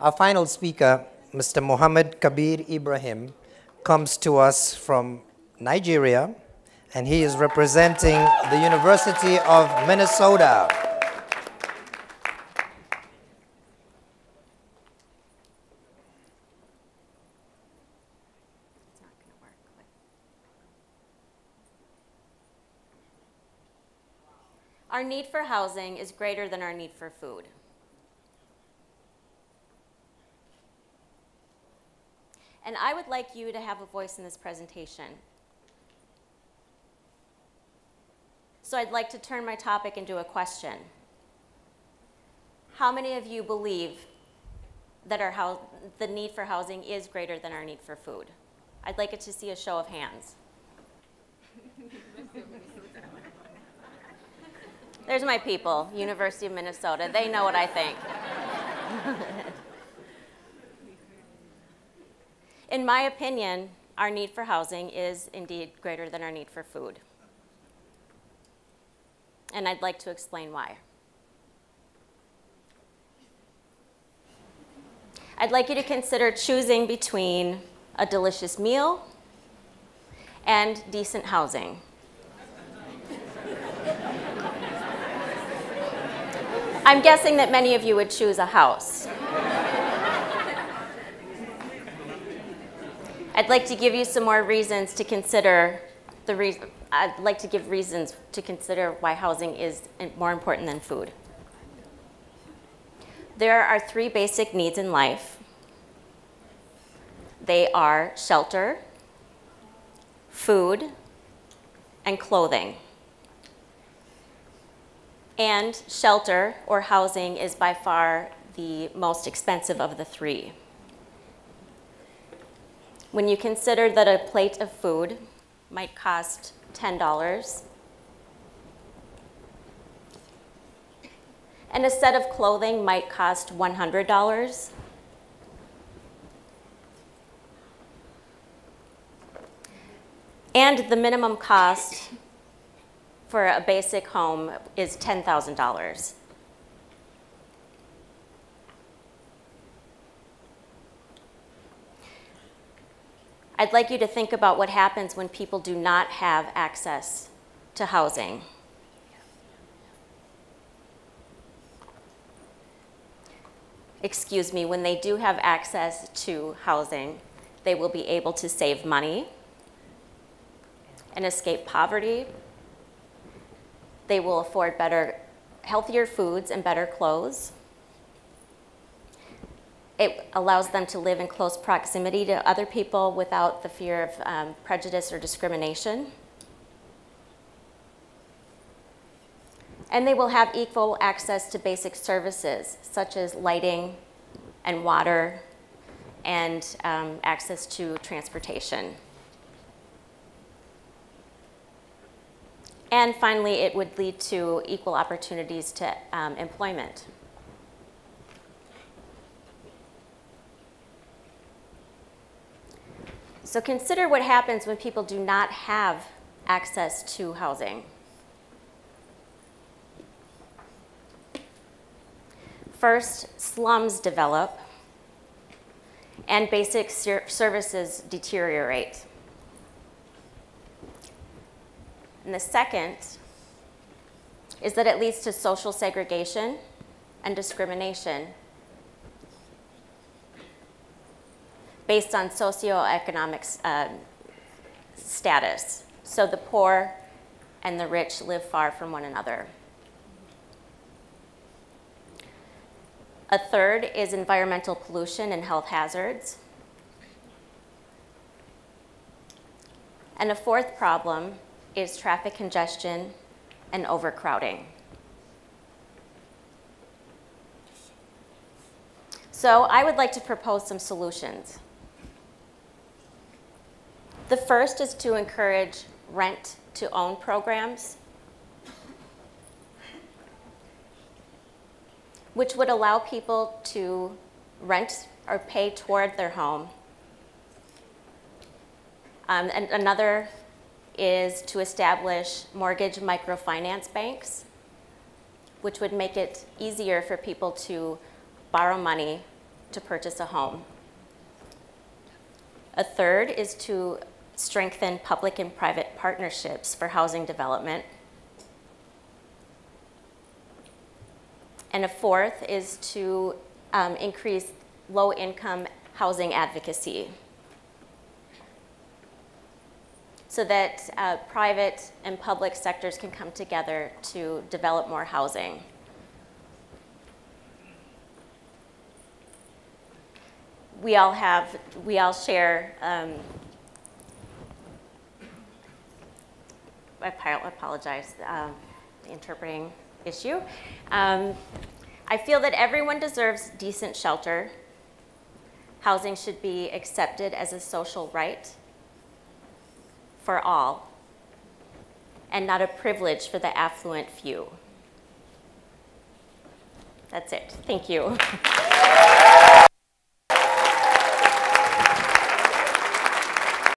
Our final speaker, Mr. Mohammed Kabir Ibrahim, comes to us from Nigeria, and he is representing the University of Minnesota. Our need for housing is greater than our need for food. And I would like you to have a voice in this presentation. So I'd like to turn my topic into a question. How many of you believe that our the need for housing is greater than our need for food? I'd like it to see a show of hands. There's my people, University of Minnesota. They know what I think. In my opinion, our need for housing is indeed greater than our need for food. And I'd like to explain why. I'd like you to consider choosing between a delicious meal and decent housing. I'm guessing that many of you would choose a house. I'd like to give you some more reasons to consider the reason. I'd like to give reasons to consider why housing is more important than food. There are three basic needs in life. They are shelter, food, and clothing. And shelter or housing is by far the most expensive of the three. When you consider that a plate of food might cost $10, and a set of clothing might cost $100, and the minimum cost for a basic home is $10,000. I'd like you to think about what happens when people do not have access to housing. Excuse me, when they do have access to housing, they will be able to save money and escape poverty they will afford better, healthier foods and better clothes. It allows them to live in close proximity to other people without the fear of um, prejudice or discrimination. And they will have equal access to basic services such as lighting and water and um, access to transportation. And finally, it would lead to equal opportunities to um, employment. So consider what happens when people do not have access to housing. First, slums develop and basic ser services deteriorate. And the second is that it leads to social segregation and discrimination based on socioeconomic uh, status. So the poor and the rich live far from one another. A third is environmental pollution and health hazards. And a fourth problem is traffic congestion and overcrowding. So I would like to propose some solutions. The first is to encourage rent to own programs, which would allow people to rent or pay toward their home. Um, and another is to establish mortgage microfinance banks, which would make it easier for people to borrow money to purchase a home. A third is to strengthen public and private partnerships for housing development. And a fourth is to um, increase low income housing advocacy so that uh, private and public sectors can come together to develop more housing. We all have, we all share, um, I apologize, um, the interpreting issue. Um, I feel that everyone deserves decent shelter. Housing should be accepted as a social right for all and not a privilege for the affluent few. That's it. Thank you.